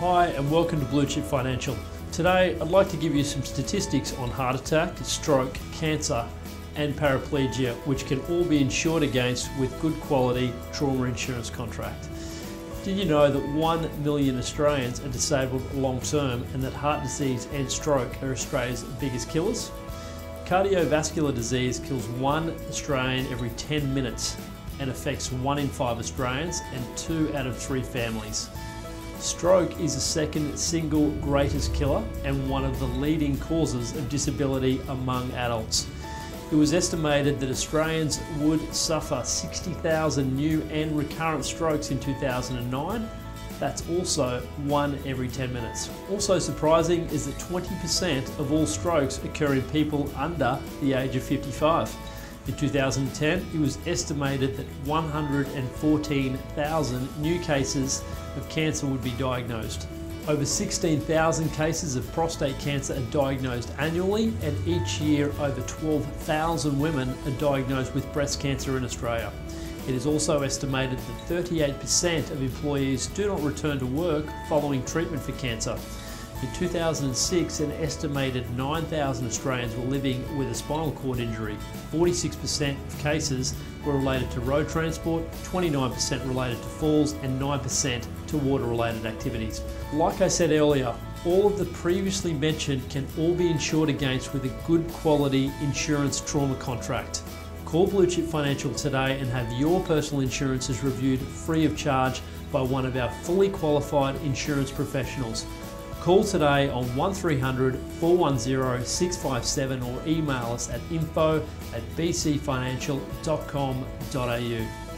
Hi, and welcome to Blue Chip Financial. Today, I'd like to give you some statistics on heart attack, stroke, cancer, and paraplegia, which can all be insured against with good quality trauma insurance contract. Did you know that 1 million Australians are disabled long term and that heart disease and stroke are Australia's biggest killers? Cardiovascular disease kills one Australian every 10 minutes and affects one in five Australians and two out of three families. Stroke is the second single greatest killer and one of the leading causes of disability among adults. It was estimated that Australians would suffer 60,000 new and recurrent strokes in 2009. That's also one every 10 minutes. Also surprising is that 20% of all strokes occur in people under the age of 55. In 2010, it was estimated that 114,000 new cases of cancer would be diagnosed. Over 16,000 cases of prostate cancer are diagnosed annually, and each year over 12,000 women are diagnosed with breast cancer in Australia. It is also estimated that 38% of employees do not return to work following treatment for cancer. In 2006, an estimated 9,000 Australians were living with a spinal cord injury. 46% of cases were related to road transport, 29% related to falls, and 9% to water related activities. Like I said earlier, all of the previously mentioned can all be insured against with a good quality insurance trauma contract. Call Blue Chip Financial today and have your personal insurances reviewed free of charge by one of our fully qualified insurance professionals. Call today on 1300 410 657 or email us at info at bcfinancial.com.au.